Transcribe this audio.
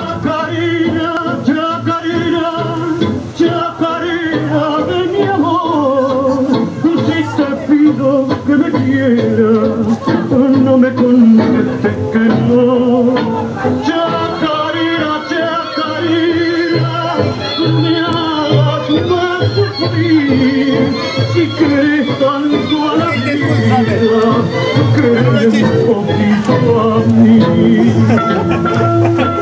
Chacarina, chacarina, chacarina de mi amor, si te pido que me quieras, no me contestes que no. Chacarina, chacarina, me hagas más sufrir, si crees tanto a la vida, Thank you.